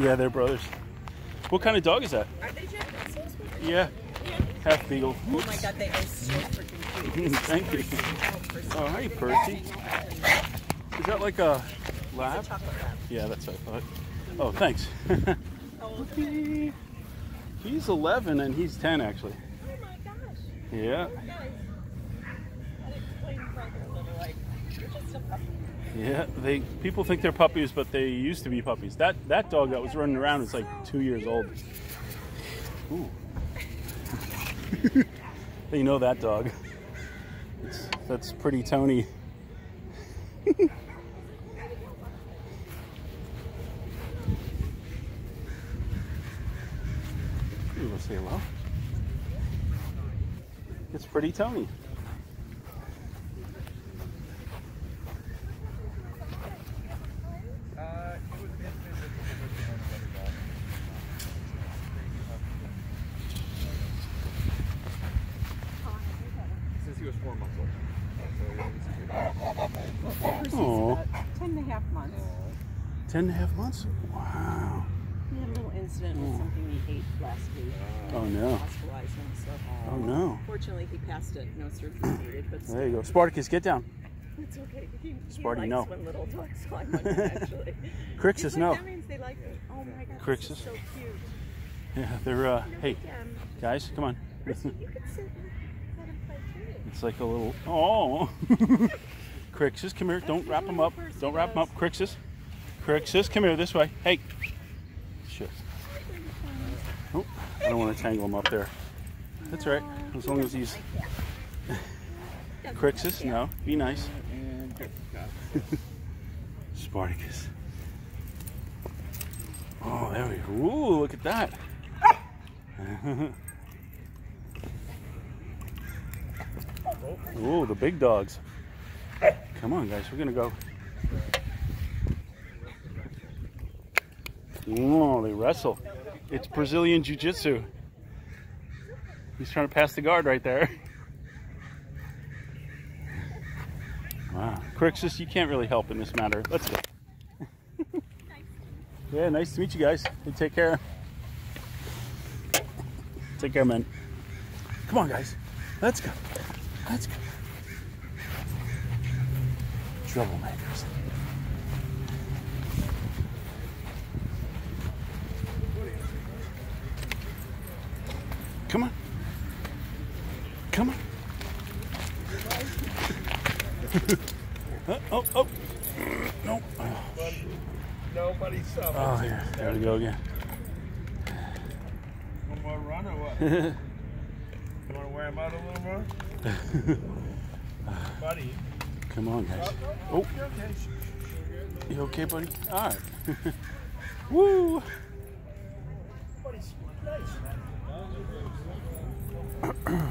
Yeah, they're brothers. What kind of dog is that? Are they Jack Russells? Yeah, half beagle. Oh my god, they are so freaking cute. Thank you. Oh, hi, Percy. Is that like a lab? Chocolate lab. Yeah, that's what I thought. Oh, thanks. Oh, Old he's 11 and he's 10 actually. Oh my gosh. Yeah, Guys. That explains why they're a little like, you're just a puppy. Yeah. They people think they're puppies, but they used to be puppies. That that dog that was running around was like two years old. Ooh. you know that dog. It's, that's pretty Tony. You want to say hello? It's pretty Tony. Since he was four months old. Aw. About ten and a half months. Ten and a half months? Wow. He had a little incident with something he ate last week. Oh no. Hospitalized him, so. Oh no. Fortunately, he passed it. No surgery needed, but There you go. Spartacus, get down. it's okay. He, he Sparty, likes no. when little dogs climb on him, actually. Crixus, He's no. like, That means they like me. Oh my god, Crixus. this is so cute. Yeah, they're, uh, No, hey, guys, come on. Chrissy, you could sit and let him play too. It's like a little, oh. Crixus, come here. Don't wrap them up. Don't wrap them up. Crixus. Crixus, come here this way. Hey. Shit. Oh, I don't want to tangle him up there. That's right. As long as he's Crixus, no. Be nice. Spartacus. Oh, there we go. Ooh, look at that. Ooh, the big dogs. Come on, guys. We're going to go. Oh, they wrestle. It's Brazilian Jiu Jitsu. He's trying to pass the guard right there. Wow. Crixus, you can't really help in this matter. Let's go. yeah, nice to meet you guys. Hey, take care. Take care, man. Come on, guys. Let's go. Let's go. Troublemakers. Come on. Come on. Uh, oh, oh, oh. No. Oh, Nobody saw oh, yeah. There we go again. One more run or what? you want to wear him out a little more? Buddy. Come on, guys. Oh, you okay, buddy? All right. Woo!